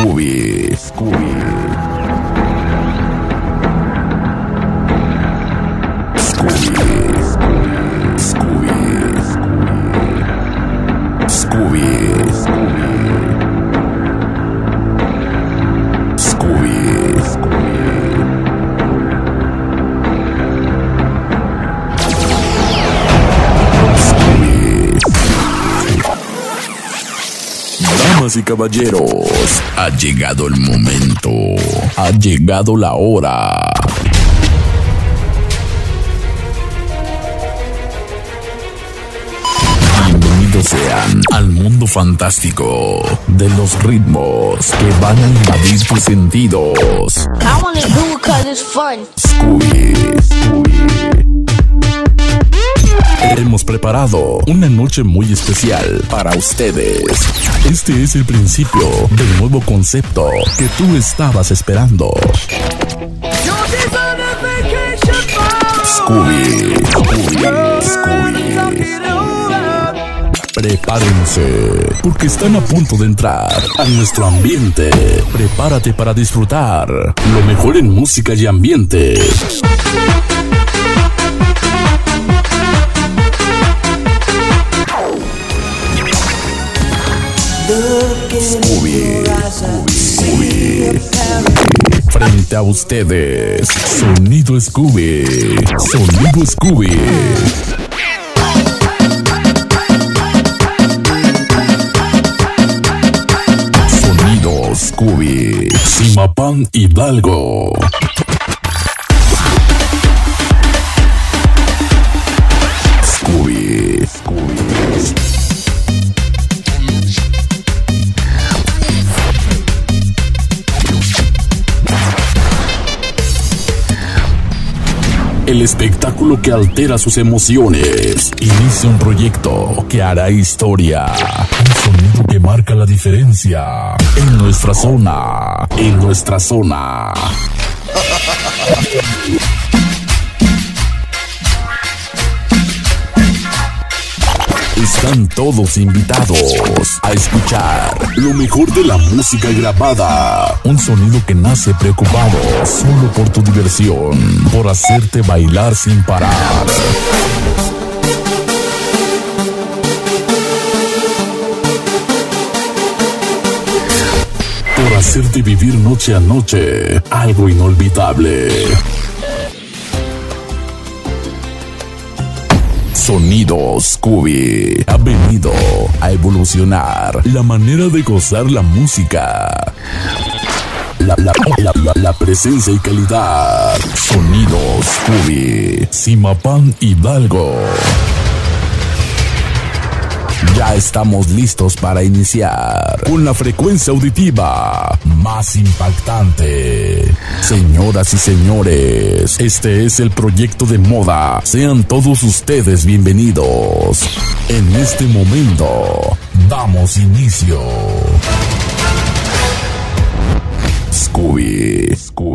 Scooby, Scooby. Scooby, Scooby, Scooby, Scooby, Damas y caballeros, ha llegado el momento, ha llegado la hora. Bienvenidos sean al mundo fantástico de los ritmos que van a invadir tus sentidos. I wanna do it cause it's fun. Preparado una noche muy especial para ustedes. Este es el principio del nuevo concepto que tú estabas esperando. Scooby, Scooby, Scooby. Prepárense, porque están a punto de entrar a nuestro ambiente. Prepárate para disfrutar lo mejor en música y ambiente. Scooby, Scooby. Frente a ustedes, Sonido Scooby, Sonido Scooby. Sonido Scooby, Simapán Hidalgo. El espectáculo que altera sus emociones. Inicia un proyecto que hará historia. Un sonido que marca la diferencia. En nuestra zona. En nuestra zona. Están todos invitados a escuchar lo mejor de la música grabada. Un sonido que nace preocupado solo por tu diversión, por hacerte bailar sin parar. Por hacerte vivir noche a noche algo inolvidable. Sonido Scooby ha venido a evolucionar la manera de gozar la música. La, presencia y calidad. Sonido Scooby. Simapán Hidalgo. Ya estamos listos para iniciar con la frecuencia auditiva más impactante. Señoras y señores, este es el proyecto de moda. Sean todos ustedes bienvenidos. En este momento, damos inicio. Scooby, Scooby.